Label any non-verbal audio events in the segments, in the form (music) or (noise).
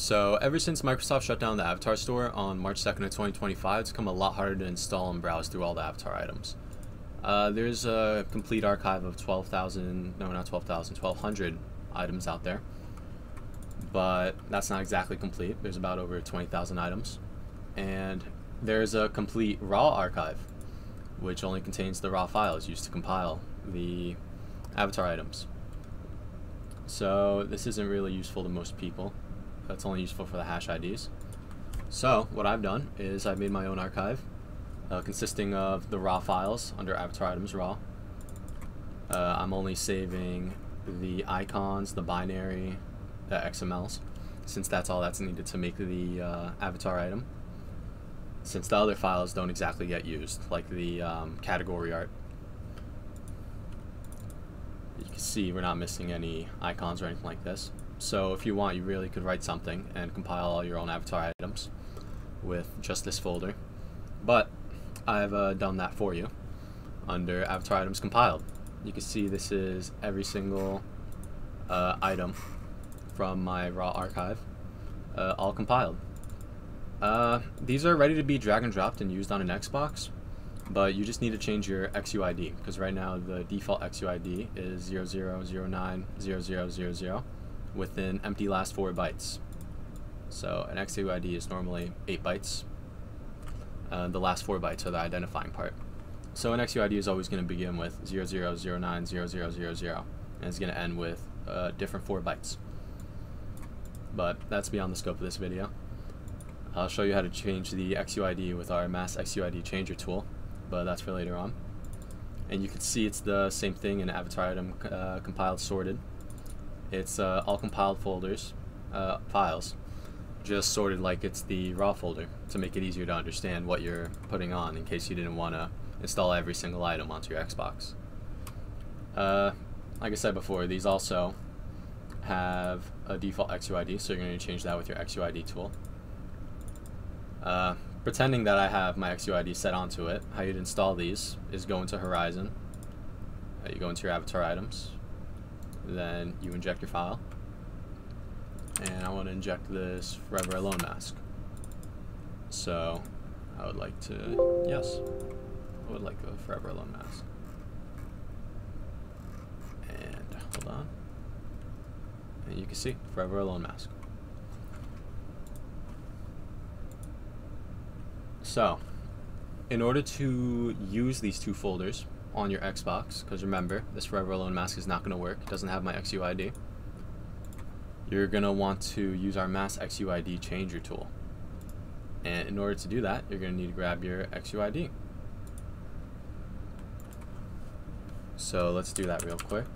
So ever since Microsoft shut down the Avatar store on March 2nd of 2025, it's become a lot harder to install and browse through all the Avatar items. Uh, there's a complete archive of 12,000, no not 12,000, 1,200 items out there. But that's not exactly complete. There's about over 20,000 items. And there's a complete raw archive, which only contains the raw files used to compile the Avatar items. So this isn't really useful to most people. That's only useful for the hash IDs. So what I've done is I've made my own archive uh, consisting of the raw files under avatar items raw. Uh, I'm only saving the icons, the binary, the XMLs, since that's all that's needed to make the uh, avatar item. Since the other files don't exactly get used, like the um, category art. You can see we're not missing any icons or anything like this. So if you want, you really could write something and compile all your own avatar items with just this folder. But I've uh, done that for you under avatar items compiled. You can see this is every single uh, item from my raw archive, uh, all compiled. Uh, these are ready to be drag and dropped and used on an Xbox, but you just need to change your XUID because right now the default XUID is 00090000 with an empty last four bytes. So an XUID is normally 8 bytes. Uh, the last four bytes are the identifying part. So an XUID is always going to begin with 00090000 and it's going to end with uh, different 4 bytes. But that's beyond the scope of this video. I'll show you how to change the XUID with our mass XUID changer tool, but that's for later on. And you can see it's the same thing in avatar item uh, compiled sorted. It's uh, all compiled folders, uh, files, just sorted like it's the raw folder to make it easier to understand what you're putting on in case you didn't want to install every single item onto your Xbox. Uh, like I said before, these also have a default XUID, so you're going to change that with your XUID tool. Uh, pretending that I have my XUID set onto it, how you'd install these is go into Horizon, uh, you go into your avatar items, then you inject your file. And I want to inject this Forever Alone mask. So I would like to, yes, I would like a Forever Alone mask. And hold on. And you can see Forever Alone mask. So, in order to use these two folders, on your Xbox, because remember, this Forever Alone mask is not going to work. It doesn't have my XUID. You're going to want to use our mass XUID changer tool. And in order to do that, you're going to need to grab your XUID. So let's do that real quick.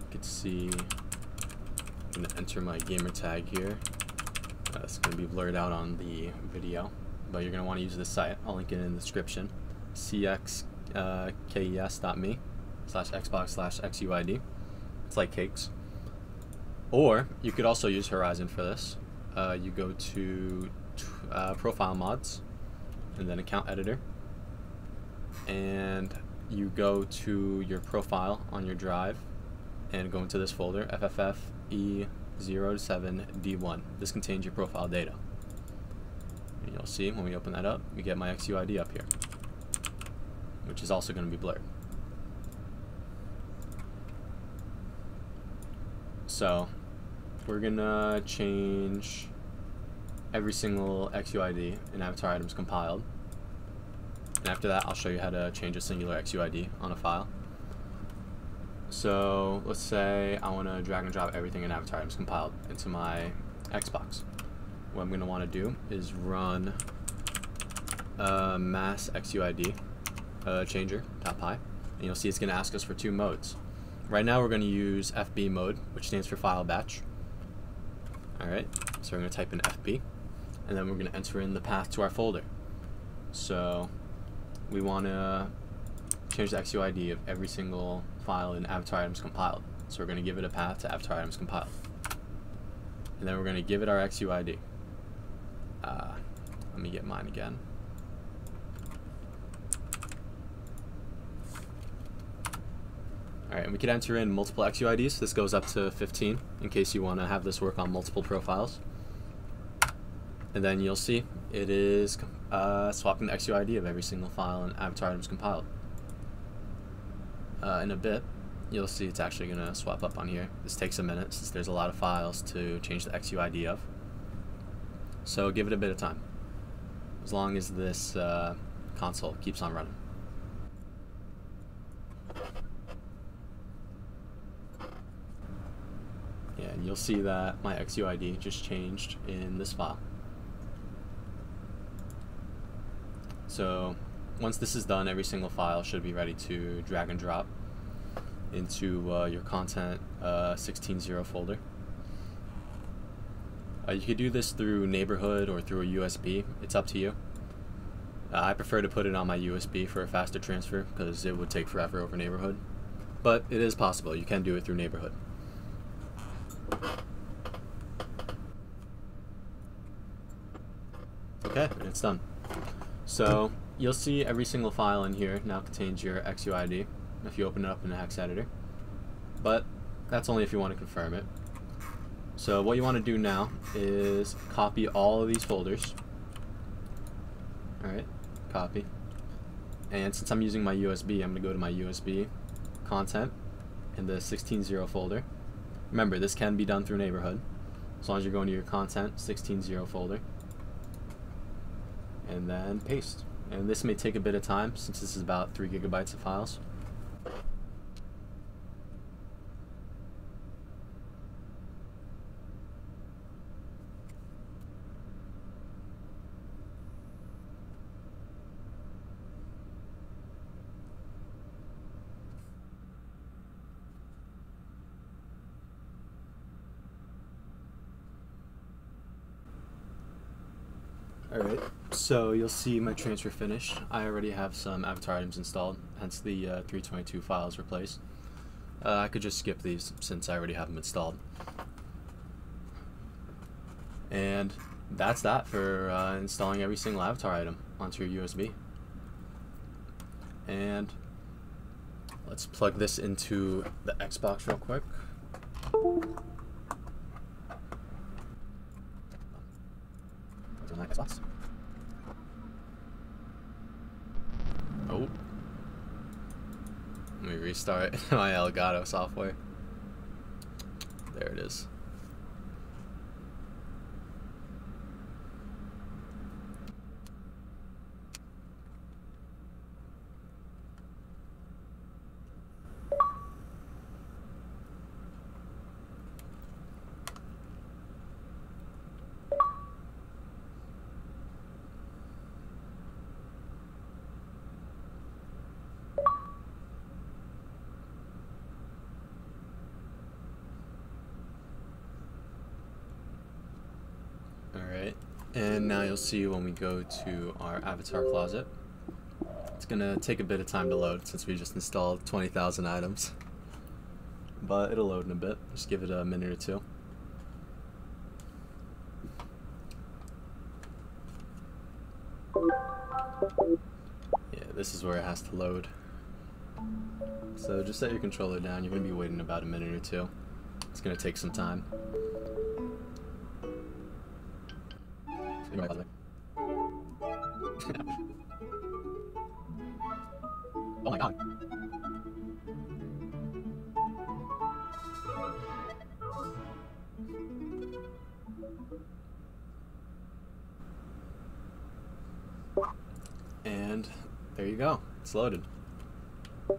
You can see, I'm going to enter my gamer tag here. Uh, it's going to be blurred out on the video but you're going to want to use this site. I'll link it in the description. cxkes.me uh, slash xbox slash xuid. It's like cakes. Or you could also use Horizon for this. Uh, you go to uh, profile mods and then account editor and you go to your profile on your drive and go into this folder FFFE07D1. This contains your profile data. See when we open that up, we get my XUID up here, which is also going to be blurred. So we're going to change every single XUID in avatar items compiled. And after that, I'll show you how to change a singular XUID on a file. So let's say I want to drag and drop everything in avatar items compiled into my Xbox what I'm going to want to do is run a mass XUID uh, changer .py, and you'll see it's going to ask us for two modes. Right now we're going to use FB mode, which stands for file batch. Alright, so we're going to type in FB, and then we're going to enter in the path to our folder. So we want to change the XUID of every single file in avatar items compiled. So we're going to give it a path to avatar items compiled. And then we're going to give it our XUID. Uh, let me get mine again. Alright, and we can enter in multiple XUIDs. This goes up to 15 in case you want to have this work on multiple profiles. And then you'll see it is uh, swapping the XUID of every single file and avatar items compiled. Uh, in a bit, you'll see it's actually going to swap up on here. This takes a minute since there's a lot of files to change the XUID of. So give it a bit of time, as long as this uh, console keeps on running. Yeah, and you'll see that my XUID just changed in this file. So once this is done, every single file should be ready to drag and drop into uh, your content uh, 16.0 folder. Uh, you could do this through neighborhood or through a USB. It's up to you. Uh, I prefer to put it on my USB for a faster transfer because it would take forever over neighborhood. But it is possible. You can do it through neighborhood. Okay, and it's done. So you'll see every single file in here now contains your XUID if you open it up in the hex editor. But that's only if you want to confirm it. So what you want to do now is copy all of these folders. Alright, copy. And since I'm using my USB, I'm going to go to my USB content in the 16.0 folder. Remember, this can be done through neighborhood. As long as you're going to your content 16.0 folder. And then paste. And this may take a bit of time since this is about 3 gigabytes of files. Alright, so you'll see my transfer finished. I already have some avatar items installed, hence the uh, 322 files replaced. Uh, I could just skip these since I already have them installed. And that's that for uh, installing every single avatar item onto your USB. And let's plug this into the Xbox real quick. Xbox. Oh. Let me restart (laughs) my Elgato software. There it is. Alright, and now you'll see when we go to our avatar closet. It's gonna take a bit of time to load since we just installed 20,000 items. But it'll load in a bit, just give it a minute or two. Yeah, this is where it has to load. So just set your controller down, you're gonna be waiting about a minute or two. It's gonna take some time. (laughs) oh my god. And there you go. It's loaded. You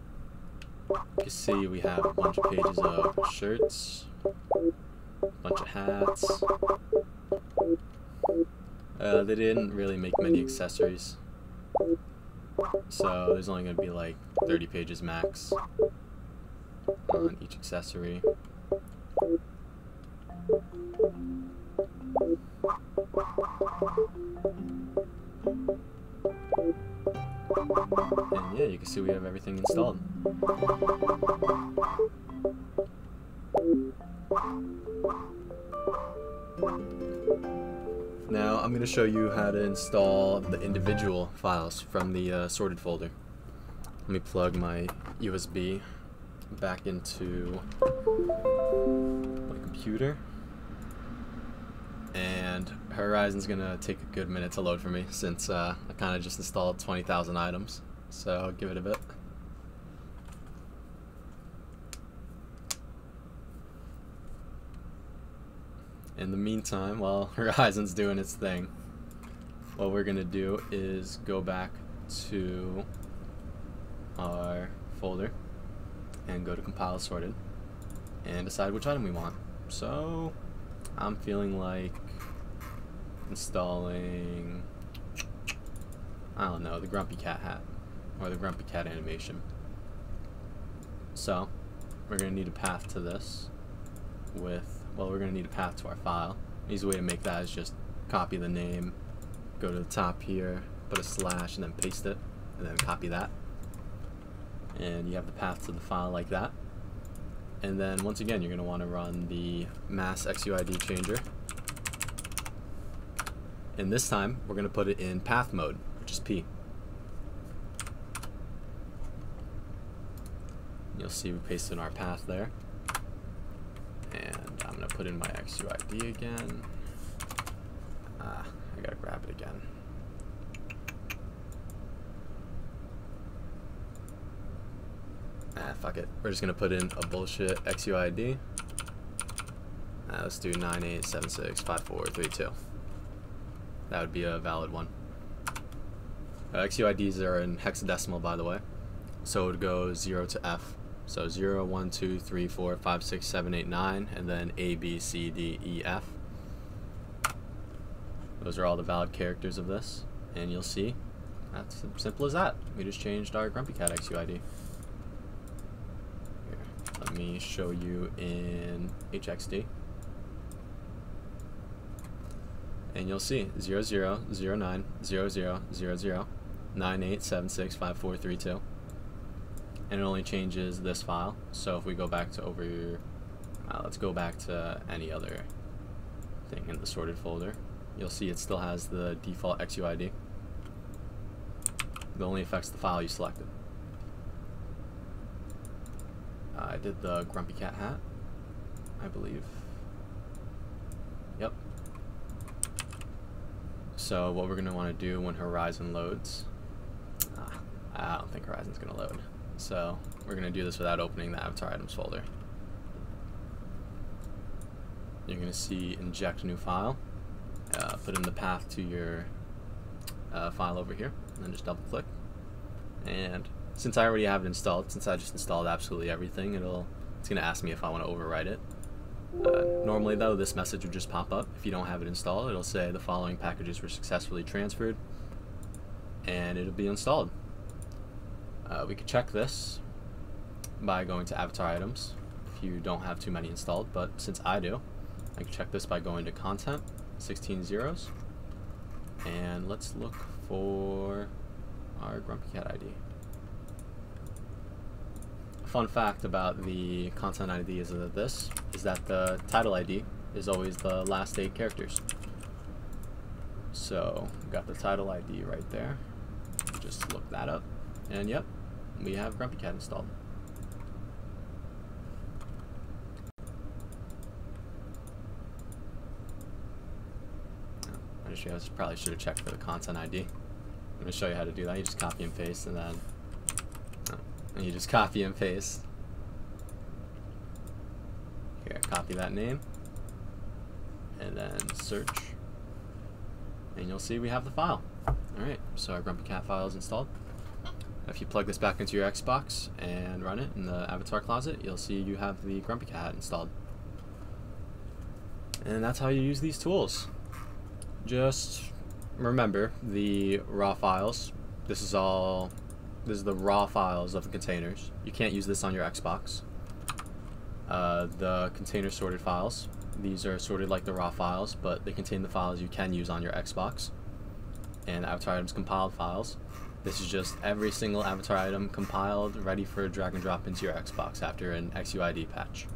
can see we have a bunch of pages of shirts, a bunch of hats, uh, they didn't really make many accessories. So there's only going to be like 30 pages max on each accessory. And yeah, you can see we have everything installed. Now I'm going to show you how to install the individual files from the uh, sorted folder. Let me plug my USB back into my computer. And Horizon's gonna take a good minute to load for me since uh, I kind of just installed 20,000 items. So I'll give it a bit. In the meantime, while (laughs) Horizon's doing its thing, what we're gonna do is go back to our folder and go to compile sorted and decide which item we want. So I'm feeling like installing I don't know, the Grumpy Cat hat or the Grumpy Cat animation. So we're gonna need a path to this with well we're gonna need a path to our file. Easy way to make that is just copy the name, go to the top here, put a slash and then paste it and then copy that and you have the path to the file like that. And then once again, you're going to want to run the mass XUID changer. And this time, we're going to put it in path mode, which is P. You'll see we pasted in our path there. And I'm going to put in my XUID again. Ah, I got to grab it again. Ah, fuck it. We're just gonna put in a bullshit XUID. Uh, let's do 98765432. That would be a valid one. Uh, XUIDs are in hexadecimal, by the way. So it would go 0 to F. So 0, 1, 2, 3, 4, 5, 6, 7, 8, 9, and then A, B, C, D, E, F. Those are all the valid characters of this. And you'll see, that's simple as that. We just changed our Grumpy Cat XUID. Here, let me show you in HXD. And you'll see 00, And it only changes this file. So if we go back to over here, uh, let's go back to any other thing in the sorted folder. You'll see it still has the default XUID. It only affects the file you selected. I did the Grumpy Cat hat, I believe. Yep. So what we're going to want to do when Horizon loads, ah, I don't think Horizon's going to load. So we're going to do this without opening the avatar items folder. You're going to see inject new file, uh, put in the path to your uh, file over here, and then just double click. And since I already have it installed, since I just installed absolutely everything, it'll it's going to ask me if I want to overwrite it. Uh, normally though, this message would just pop up. If you don't have it installed, it'll say the following packages were successfully transferred, and it'll be installed. Uh, we could check this by going to avatar items if you don't have too many installed, but since I do, I can check this by going to content, 16 zeros, and let's look for our Grumpy Cat ID fun fact about the content ID is that this is that the title ID is always the last eight characters. So got the title ID right there. Just look that up. And yep, we have Grumpy Cat installed. I just probably should have checked for the content ID. I'm going to show you how to do that. You just copy and paste and then and you just copy and paste. Here, copy that name. And then search. And you'll see we have the file. Alright, so our Grumpy Cat file is installed. If you plug this back into your Xbox and run it in the avatar closet, you'll see you have the Grumpy Cat installed. And that's how you use these tools. Just remember the raw files. This is all this is the raw files of the containers. You can't use this on your Xbox. Uh, the container sorted files. These are sorted like the raw files, but they contain the files you can use on your Xbox. And avatar items compiled files. This is just every single avatar item compiled, ready for drag and drop into your Xbox after an XUID patch.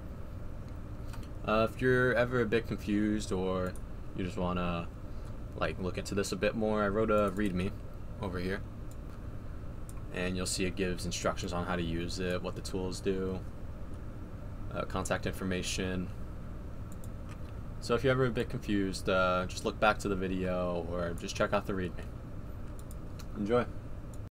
Uh, if you're ever a bit confused or you just want to like look into this a bit more, I wrote a README over here and you'll see it gives instructions on how to use it, what the tools do, uh, contact information. So if you're ever a bit confused, uh, just look back to the video or just check out the README. Enjoy.